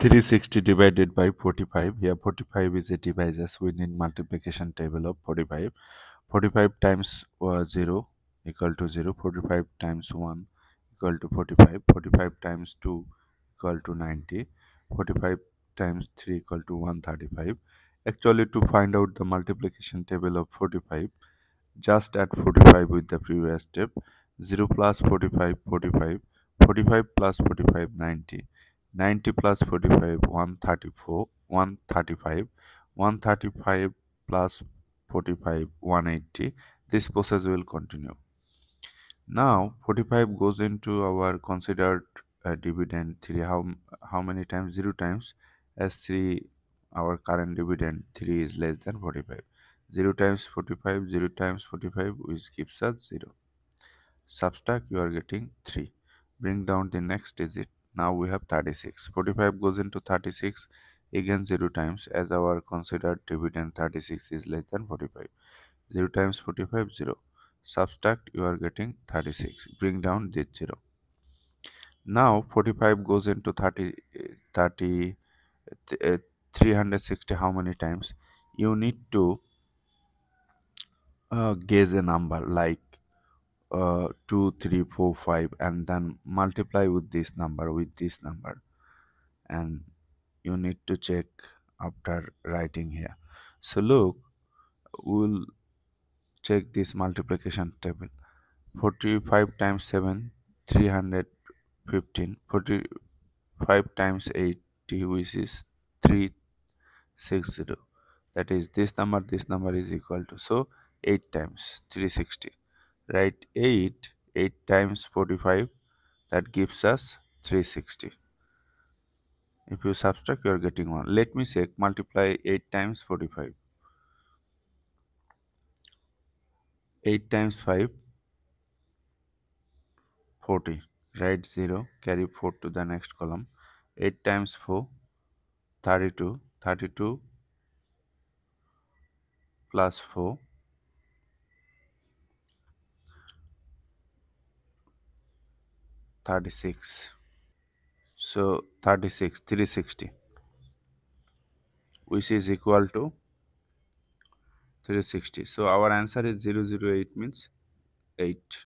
360 divided by 45 here 45 is a divisor we need multiplication table of 45 45 times uh, 0 equal to 0 45 times 1 equal to 45 45 times 2 equal to 90 45 times 3 equal to 135 actually to find out the multiplication table of 45 just add 45 with the previous step. 0 plus 45 45 45 plus 45 90 90 plus 45 134 135 135 plus 45 180 this process will continue. Now 45 goes into our considered uh, dividend 3 how how many times? 0 times. As 3 our current dividend 3 is less than 45 0 times 45 0 times 45 which gives us 0 subtract you are getting 3 bring down the next digit now we have 36 45 goes into 36 again 0 times as our considered dividend 36 is less than 45 0 times 45 0 subtract you are getting 36 bring down this 0 now 45 goes into 30 30 uh, 360 how many times? You need to uh, guess a number like uh, 2 3 4 5 and then multiply with this number with this number. And you need to check after writing here. So look we'll check this multiplication table. 45 times 7 315 45 times 80 which is 360 that is this number this number is equal to so 8 times 360 write 8 8 times 45 that gives us 360 if you subtract you are getting 1 let me check multiply 8 times 45 8 times 5 40 write 0 carry 4 to the next column. 8 times 4 32 32 plus 4 36 so 36 360 which is equal to 360 so our answer is 008 means 8